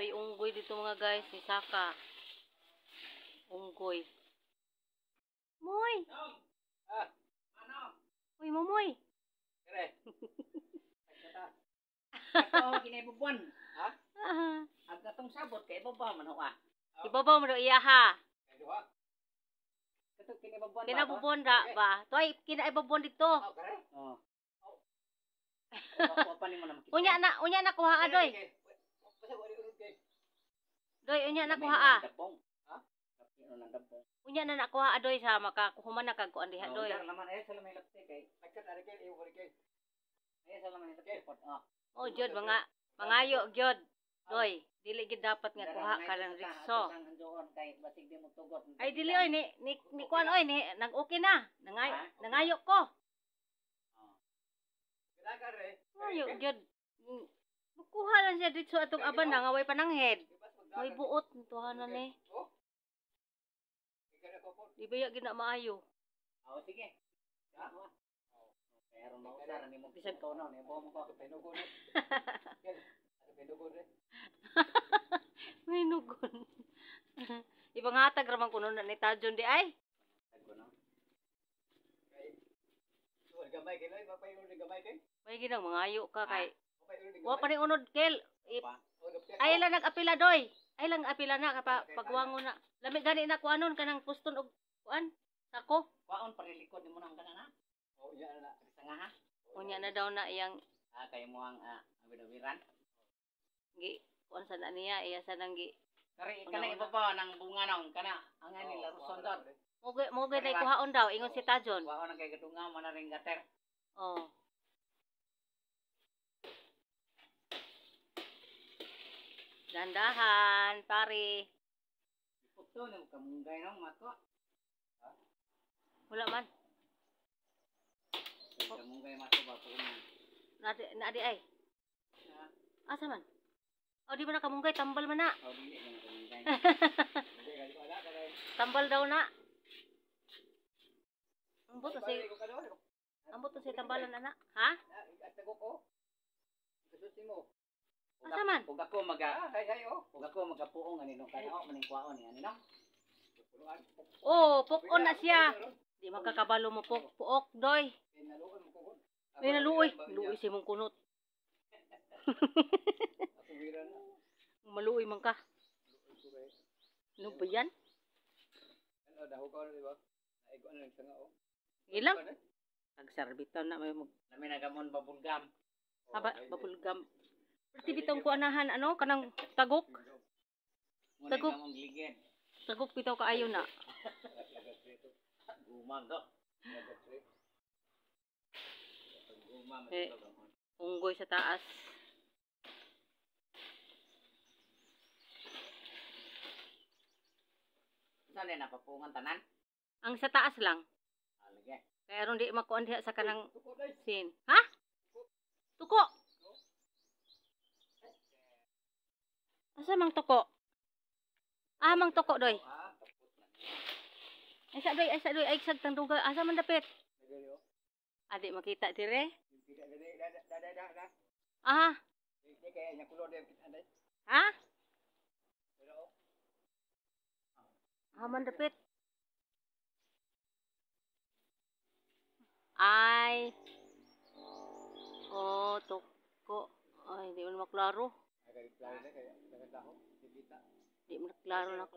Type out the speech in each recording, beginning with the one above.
ay unggoy dito mga guys, ni Saka. Unggoy. Moy! Ah, ano? Uy, Momoy! Kere. Kato kinibubuan. Ha? Ang katong sabot kay baba man ho ah. ibabaw do iya ha. Kay duha. Kato kinibubuan ba? Kinabubon ra ba? Toy, kinaibabon dito. Oh, kare. Oh. Ni mo na makita. Unya na, unya na kuha adoy. Kay. Doy, unya na Lamay kuha ng ah. Unya na nakuha adoy sa makakuhuman na kag kuan diha doy. naman ay sa lamay lapte kay. Nagkat ari kay iyo kay. Ay sa lamay lapte pot. Oh. Oh, jud mga mangayo gyud. Doy, dili gid dapat nga kuha ka ng rikso. Ay dili oy ni ni, ni kuan oy ni nag-okay na. Nangay Ha? nangayo ko. Ngayo. Mm, Kuha lang siya dito atong aban nga way pananghead. May buot tuhanan ni. Oh. Ikaw ko po. Di ba ya gid na maayo? Oh, sige. Oh. Pero mausar ni mo bisag ko no, ni mo ko penugo ni. Ano penugo ni? May nugon. Ibang hatag ramang kuno na ni Tajon di ay. Gamay kay Loy, mapayo ni gamay kay. May ginang mangayo ka kay. Ni Wa pa ni unod kel. Oh, Ay lang nag-apila doy. Ay lang apila na kapa pagwango na. Lami gani na kuanon kanang puston og kuan. Sako. Kwaon pa likod ni mo nang kana na. Oh, iya na. Sanga ha. Unya na daw na iyang Ah, kay mo ang ah, awidawiran. gi kuan sa na niya iya sa nang gi. Una, kana ibaba nang bunga nang kana ang ani la rusondon. Moge moge na kuhaon daw ingon si Tajon. Kwaon ang kay gadunga man ring gater. Oh. Dandahan, pare. Puto ni kamunggay nang mako. Wala man. Kamunggay mako ba po man. Nadi, nadi ay. Asa man? Oh, di ba na kamunggay? Tambal man na. Kamunggay. Tambal daw na. Ambot na si, ambot na si tambalan na Ha? Atago ko. Gusto mo. Asa man? Ug ako maga. Hay hay oh. Ug ako magapuong ani no kana maning kwaon ni ani no. Oh, pukon na siya. Di makakabalo mo puk, puok, doy. Pinaluon mo. Ay, naluoy. Luoy si mong kunot. Na. Maluoy man ka. Ano ba yan? Ano daw ko di ba? Ay ko ano sanga oh. Ilang? Nagsarbitaw na may mag... Nami nagamon babulgam. Haba, babulgam. Pwede bitong kuanahan, ano, kanang tagok. Tagok. Tagok bitaw kaayo na. Gumang do. Eh. Unggoy sa taas. Saan na napapungan tanan? Ang sa taas lang. Alage. Kaya ron di makuan diha sa kanang Tuko sin. Ha? Tuko. Asa mang tuko? Ah, mang tuko doy. Ay sa doy, ay sa doy, ay sa tangduga. Asa man dapit? Adi makita dire. Ah, dai. ha? Ah, man dapit. Ay. Oh, tuko. Ay, di man maklaro. Agak klaro na kaya daga taho. Kita. Di man klaro na ko.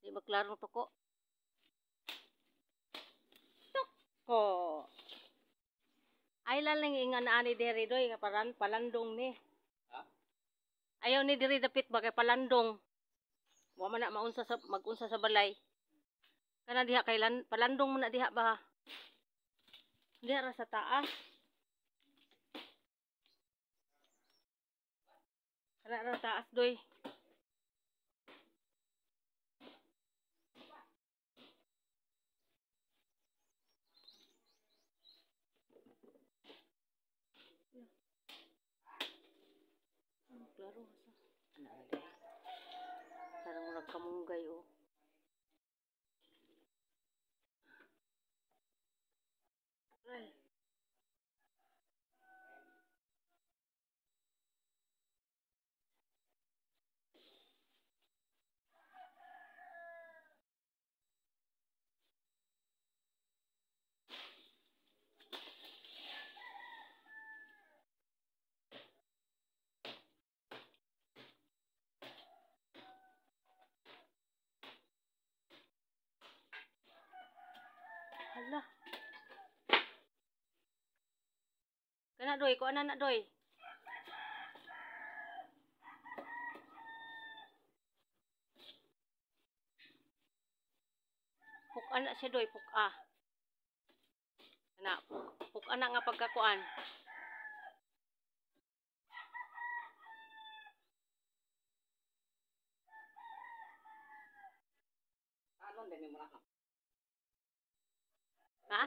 Di ba klaro tuko? Tuko. Ay lalang inga na ani diri doy nga paran palandong ni. Ha? Ayaw ni diri dapit ba kay palandong. Wa man na maunsa sa magunsa sa balay. Kana diha kay lan, palandong man na diha ba? Diha ra sa taas. Kana ra taas doy. Klaro sa. Parang nagkamunggay oh. Ay. Kana doy, ko ana na doy. Puk ana siya doy, puk a. Ana, puk, ana nga pagkakuan. Ha?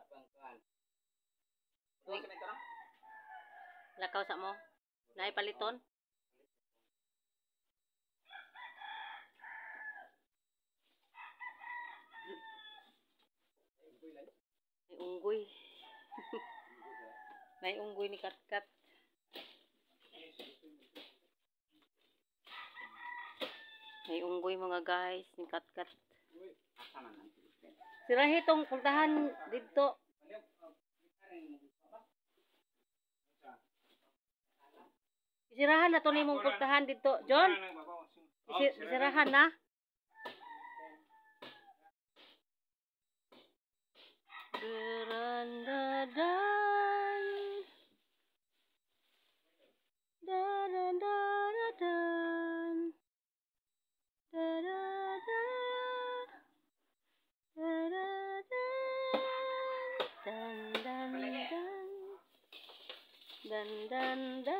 Kaya bang kuan. Lakaw sa mo. Naay paliton. May unggoy. May unggoy ni Katkat. May unggoy mga guys ni Katkat. Sirahi tong kultahan dito. Isirahan na to ni mong puntahan dito, gitu. John. Isi- Isirahan na. Dan dan dan.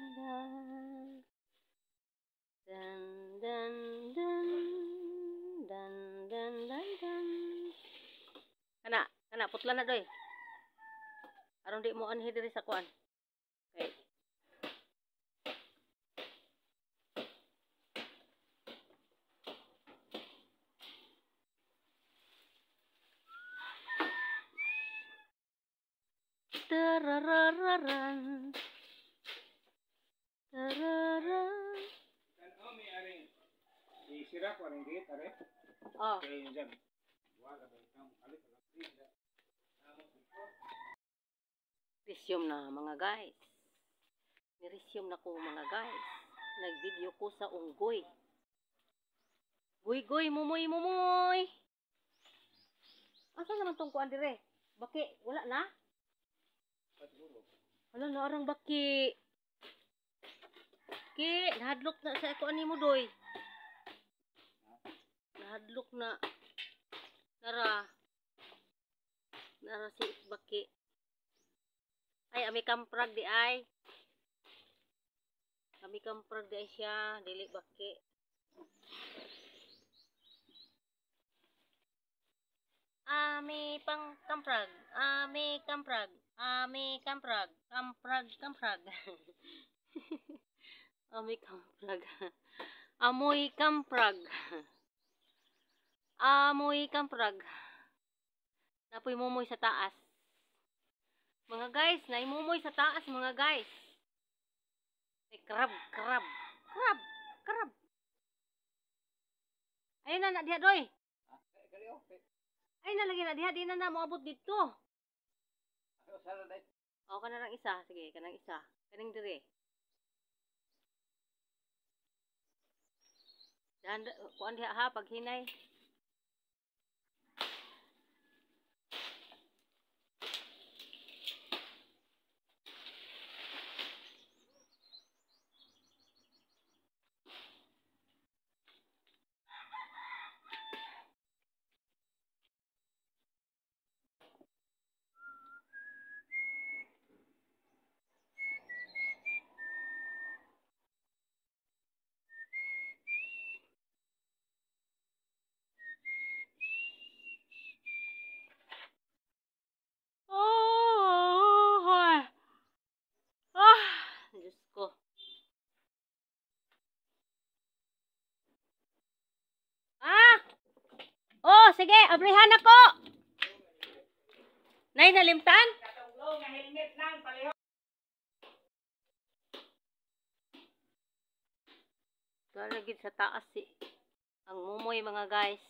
Kana, kana putla na doy. Aron di mo anhi diri sa kuan. Okay. Tararararan. Tararan. Kan oh may aring isira ko aring gate are Oh, kay yun dyan. Wala ba itang alit alam rin. Resume na mga guys. Ni-resume na ko mga guys. Nag-video ko sa unggoy. Guy-guy, mumoy, mumoy. Asa naman tong kuan dire? Baki, wala na? Wala na arang baki. Ki, nahadlok na sa kuan nimo doy. Nahadlok na. Nara. Nara si baki. Ay, ami kamprag di ay. Ami kamprag di ay siya, dili baki. Ami pang kamprag, ami kamprag, ami kamprag, kamprag, kamprag. ami kamprag. Amoy kamprag. Amoy kamprag. Napoy mumoy sa taas. Mga guys, naimumuy sa taas mga guys. May crab, crab, crab, crab. Ayun na na diha doy. Kali oh. Ay na lagi na diha di na na moabot dito. O kana lang isa, sige, kanang isa. Kaning dire. Dan kuan diha ha pag sige, abrihan ako. Nay, nalimtan? Katulong helmet lang, paliho. Galagid sa taas si ang mumoy mga guys.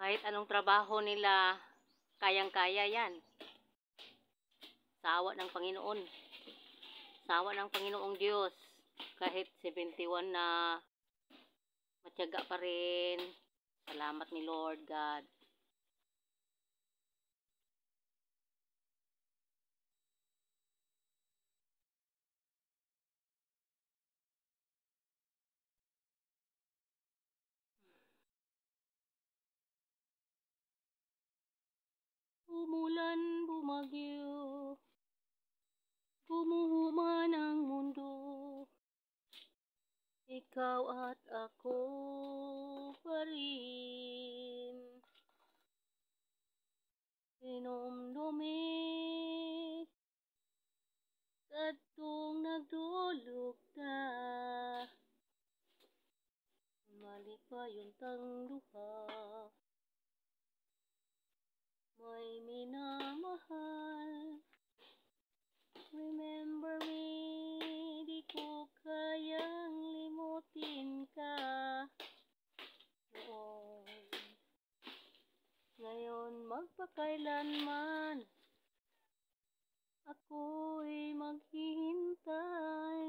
Kahit anong trabaho nila, kayang-kaya yan. Sawa ng Panginoon. Sawa ng Panginoong Diyos. Kahit 71 na matyaga pa rin. Salamat ni Lord God. Ikaw at ako pa rin. Inomdumi, kadtong nagdulog ta. Malipayon tang duha. May minamahal Remember me Di ko kayang akin ka noon. Ngayon magpakailanman ako'y maghihintay.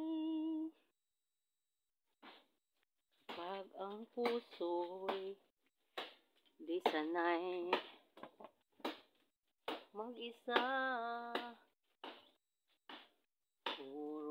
Pag ang puso'y di sanay mag-isa, puro